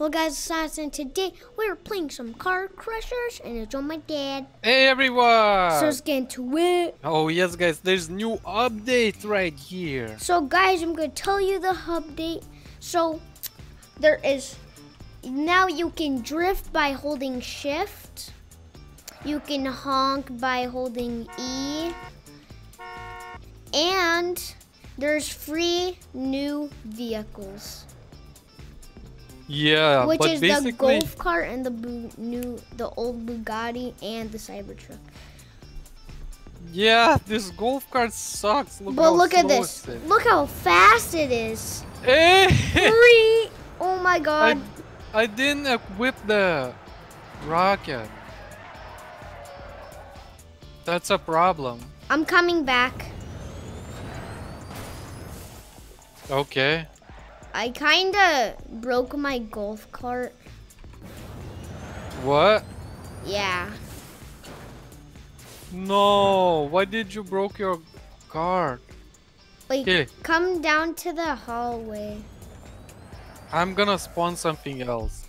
Well, guys, it's Science, and today we're playing some car crushers, and it's on my dad. Hey everyone! So let's get into it. oh yes, guys, there's new update right here. So, guys, I'm gonna tell you the update. So, there is now you can drift by holding Shift. You can honk by holding E. And there's free new vehicles. Yeah, Which but is the golf cart and the new, the old Bugatti and the Cybertruck. yeah, this golf cart sucks. Look But look at this. Look how fast it is. Hey! Eh! Three. Oh my I, god. I didn't equip the rocket. That's a problem. I'm coming back. Okay. I kinda broke my golf cart. What? Yeah. No. Why did you broke your cart? Wait, Okay. come down to the hallway. I'm gonna spawn something else.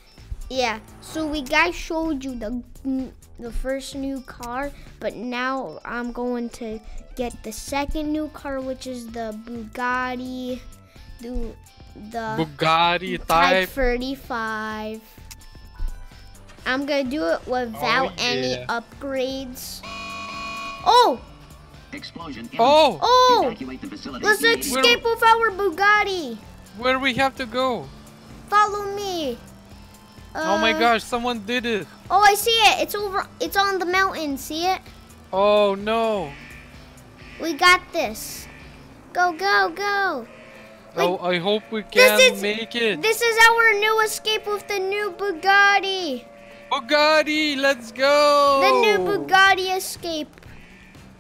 Yeah. So we guys showed you the the first new car, but now I'm going to get the second new car, which is the Bugatti, the the Bugatti Type type. 35. I'm gonna do it without any yeah. upgrades. Oh, Explosion. imminent. Oh! oh! Evacuate the facility. Let's immediately. escape with our Bugatti. Where we have to go? Follow me. oh my Uh, gosh, someone did it. Oh, I see it. It's over. It's on the mountain. See it? Oh no. We got this. Go, go, go. Oh, I hope we can is- make it. This is our new escape with the new Bugatti. Bugatti, let's go. The new Bugatti escape.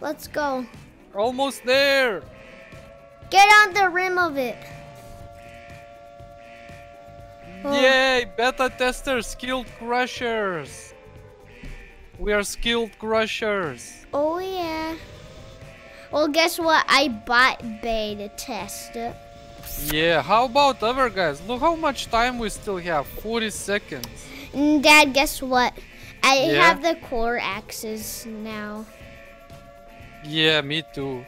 Let's go. Almost there. Get on the rim of it. Oh. Yay, beta tester, skilled crushers. We are skilled crushers. Oh yeah. Well, guess what? I bought beta to test it. Yeah, how about other guys? Look how much time we still have. 40 seconds. Mm, Dad, guess what? I Yeah? have the core axes now. Yeah, me too.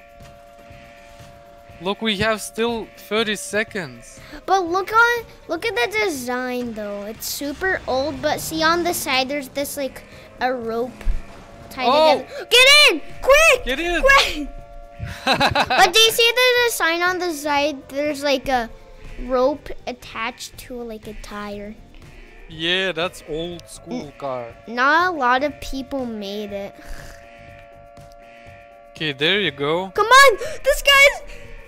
Look, we have still 30 seconds. But look on, look at the design though. It's super old, but see on the side there's this like a rope tied Oh. together. Get in, quick, Get in. quick! But do you see there's a sign on the side? There's like a rope attached to like a tire. yeah, that's old school car. Not a lot of people made it. Okay, there you go. Come on, this guy's.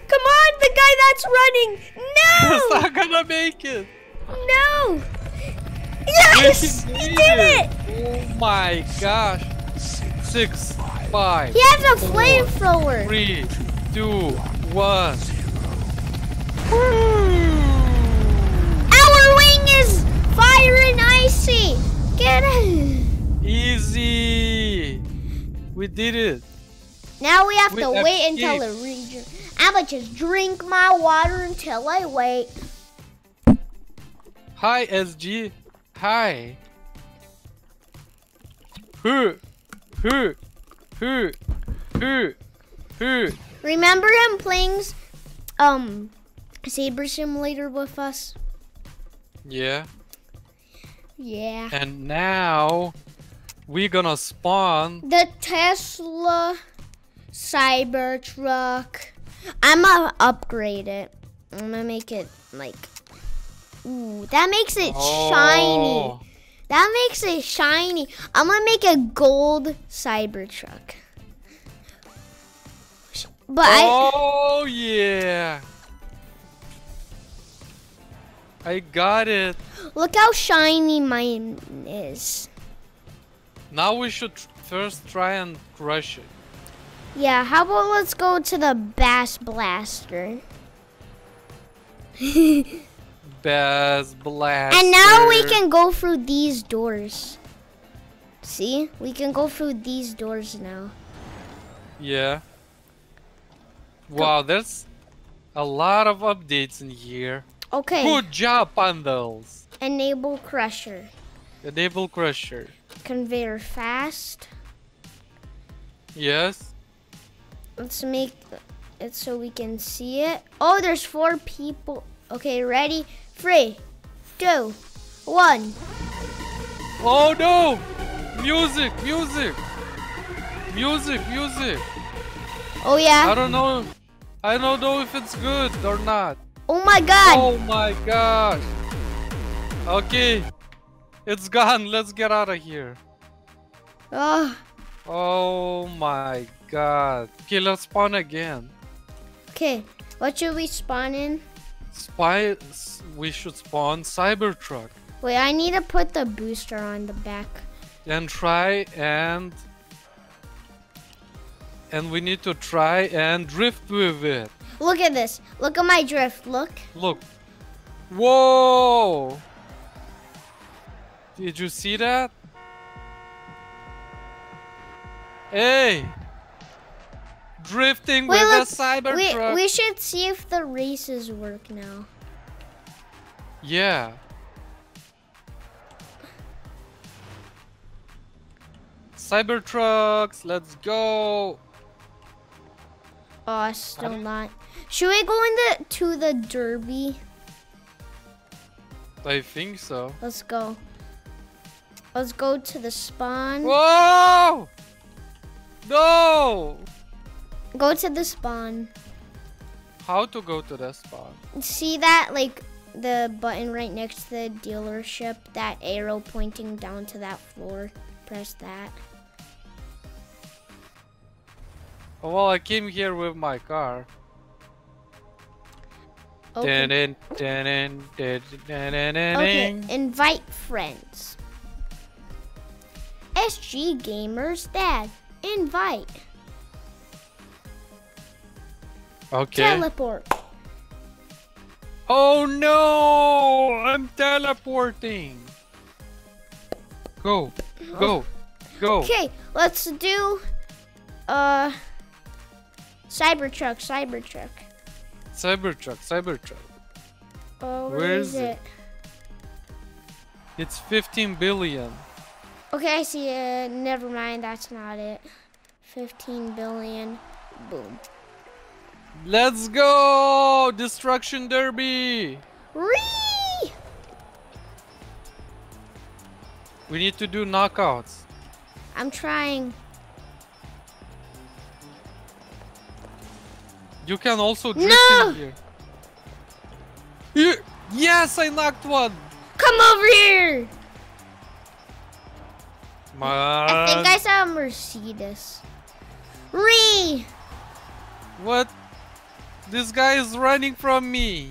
Come on, the guy that's running. No! No, not gonna make it. no. Yes, he did it. Oh my gosh. Six, five, He has a flamethrower. three, two, one. Hmm. Our wing is fire and icy. Get it. Easy. We did it. Now we have We to wait until the region. I'ma just drink my water until I wait. Hi, SG. Hi. Who? Who? Who? Who? Who? Remember him playing um Saber Simulator with us? Yeah. Yeah. And now we're gonna spawn. The Tesla Cybertruck. I'm gonna upgrade it. I'm gonna make it like Ooh, that makes it shiny. That makes it shiny. I'm gonna make a gold Cybertruck. But I Oh yeah. I got it. look how shiny mine is. Now we should first try and crush it. Yeah, how about let's go to the Bass Blaster. Bass Blaster. And now we can go through these doors. See? We can go through these doors now. Yeah. Wow, there's a lot of updates in here. Okay. Good job, Pandals. Enable crusher. Enable crusher. Conveyor fast. Yes. Let's make it so we can see it. Oh, there's four people. Okay, ready? Three, two, one. Oh no! Music, music, music, music. Oh yeah? I don't know. I don't know if it's good or not. Oh my god. Oh my gosh. Okay. It's gone. Let's get out of here. Oh, Oh my god. Okay, let's spawn again. okay. What should we spawn in? Spy. We should spawn Cybertruck Wait, I need to put the booster on the back. and try and. And we need to try and drift with it. Look at this. Look at my drift. Look. Look. Whoa! Did you see that? Hey! Drifting Wait, with look, a Cybertruck. We, we should see if the races work now. Yeah. Cyber trucks, let's go. Oh, still not. Should we go into to the derby? I think so. Let's go. Let's go to the spawn. Whoa! No! Go to the spawn. How to go to the spawn? See that like the button right next to the dealership, that arrow pointing down to that floor. Press that. Oh, well, I came here with my car. Okay. Okay, invite friends. SG Gamers Dad, invite. Okay. Teleport. Oh no! I'm teleporting. Go, go, go. Okay, let's do uh Cybertruck, Cybertruck. Cybertruck, Cybertruck. Oh, Where where is is it? it? It's 15 billion. Okay, I see it. Never mind, that's not it. 15 billion. Boom. Let's go! Destruction Derby! Whee! We need to do knockouts. I'm trying. You can also drift No! in here. Ye- Yes, I knocked one! Come over here! I think I saw Mercedes. Ree! What? This guy is running from me.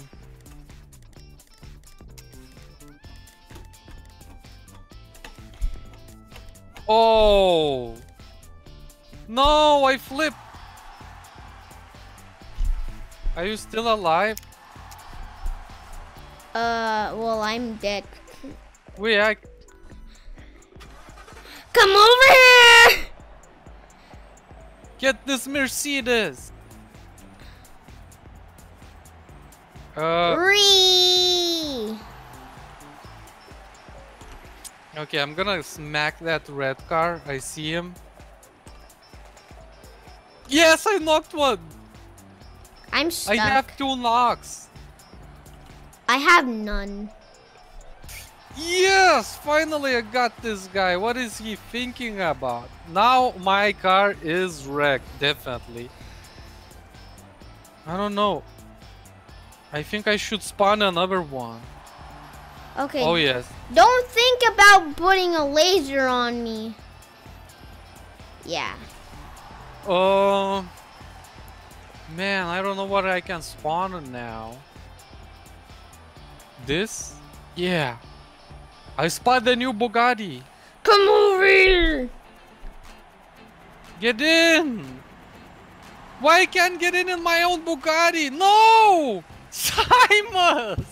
Oh. No, I flipped. Are you still alive? Uh, well, I'm dead. Wait, I... Come over here! Get this Mercedes. Uh, Ree! okay, I'm gonna smack that red car. I see him. Yes, I knocked one. I'm stuck. I have two knocks. I have none. Yes, finally I got this guy. What is he thinking about? Now my car is wrecked, definitely. I don't know. I think I should spawn another one. Okay. Oh yes. Don't think about putting a laser on me. Yeah. Um, man, I don't know what I can spawn on now. This? Yeah. I spot the new Bugatti. Come over here! Get in! Why can't get in in my own Bugatti? No! Simon!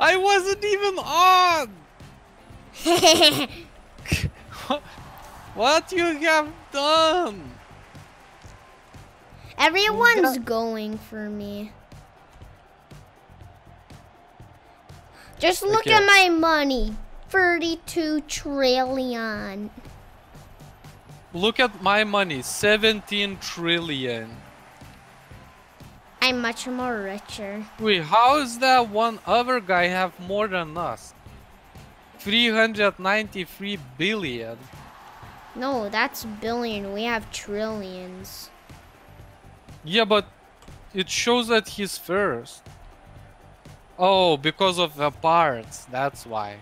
I wasn't even on! What you have done? Everyone's going for me. Just look Okay. at my money. 32 trillion. Look at my money, 17 trillion. I'm much more richer. Wait, how is that one other guy have more than us? 393 billion. No, that's billion. We have trillions. Yeah, but it shows that he's first. Oh, because of the parts. That's why.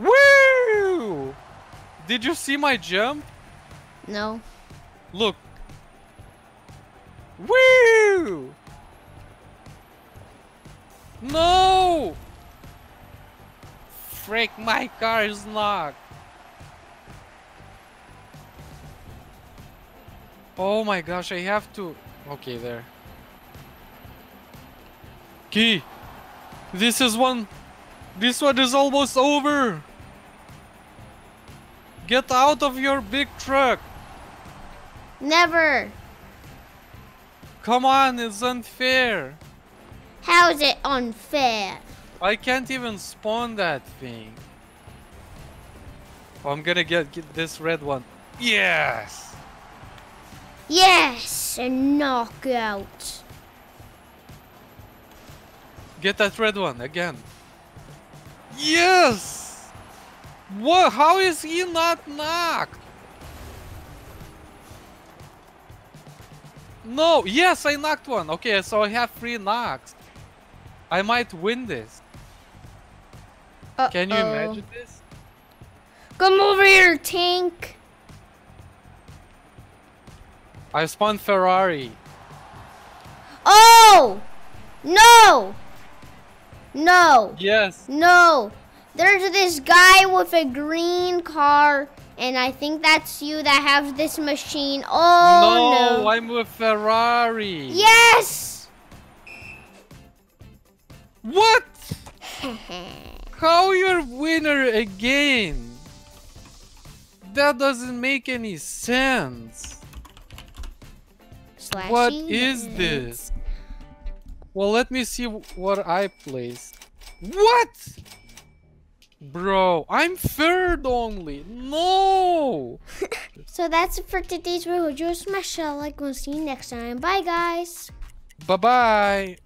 Woo! Did you see my jump? No. Look. Woo! No! Frick, my car is locked. Oh my gosh, I have to. Okay, there. Key! This is one. This one is almost over! Get out of your big truck! Never. Come on, it's unfair. How is it unfair? I can't even spawn that thing. Oh, I'm gonna get, get this red one. Yes! Yes, a knockout. Get that red one again. Yes! What? How is he not knocked? No, yes, I knocked one. Okay, so I have three knocks. I might win this. Can you imagine this? Come over here, tank. I spawned Ferrari. Oh! No! No! Yes. No! There's this guy with a green car, and I think that's you that have this machine. Oh no! no, I'm with Ferrari. Yes! What? How you're winner again? That doesn't make any sense. What Slashy is hits. this? Well, let me see wh- what I placed. What? Bro, I'm third only. No! So that's it for today's video. Just smash that like. We'll see you next time. Bye, guys. Bye bye.